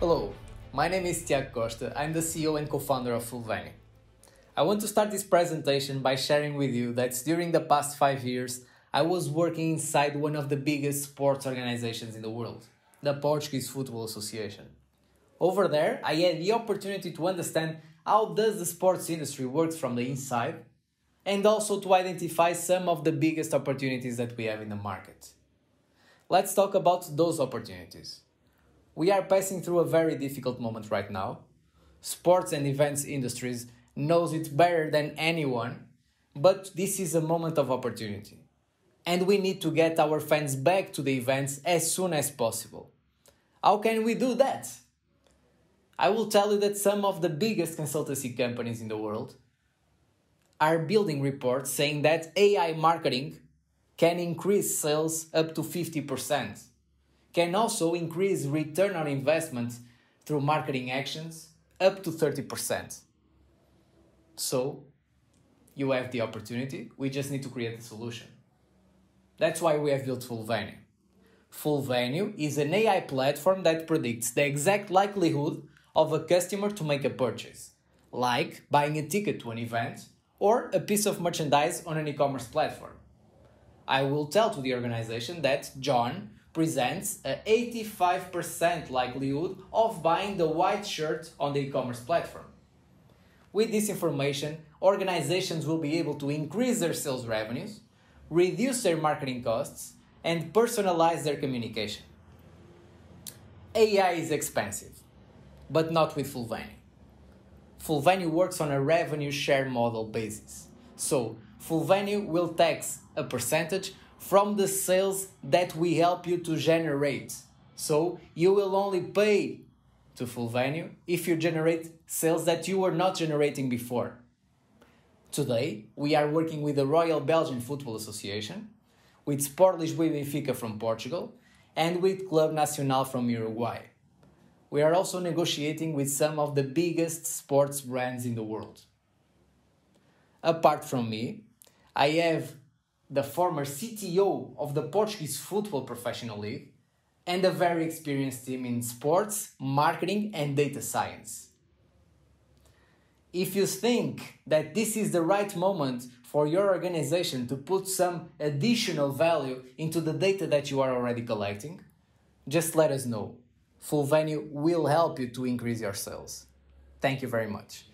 Hello, my name is Tiago Costa. I'm the CEO and co-founder of Full Venue. I want to start this presentation by sharing with you that during the past five years, I was working inside one of the biggest sports organizations in the world, the Portuguese Football Association. Over there, I had the opportunity to understand how does the sports industry works from the inside and also to identify some of the biggest opportunities that we have in the market. Let's talk about those opportunities. We are passing through a very difficult moment right now. Sports and events industries knows it better than anyone, but this is a moment of opportunity. And we need to get our fans back to the events as soon as possible. How can we do that? I will tell you that some of the biggest consultancy companies in the world are building reports saying that AI marketing can increase sales up to 50%, can also increase return on investment through marketing actions up to 30%. So, you have the opportunity, we just need to create a solution. That's why we have built Full Venue. Full Venue is an AI platform that predicts the exact likelihood of a customer to make a purchase, like buying a ticket to an event or a piece of merchandise on an e commerce platform. I will tell to the organization that John presents a 85% likelihood of buying the white shirt on the e commerce platform. With this information, organizations will be able to increase their sales revenues, reduce their marketing costs, and personalize their communication. AI is expensive but not with Full Venue works on a revenue share model basis. So, Full Venue will tax a percentage from the sales that we help you to generate. So, you will only pay to Full Venue if you generate sales that you were not generating before. Today, we are working with the Royal Belgian Football Association, with Sport Lisboa e Benfica from Portugal, and with Club Nacional from Uruguay we are also negotiating with some of the biggest sports brands in the world. Apart from me, I have the former CTO of the Portuguese Football Professional League and a very experienced team in sports, marketing, and data science. If you think that this is the right moment for your organization to put some additional value into the data that you are already collecting, just let us know. Full Venue will help you to increase your sales. Thank you very much.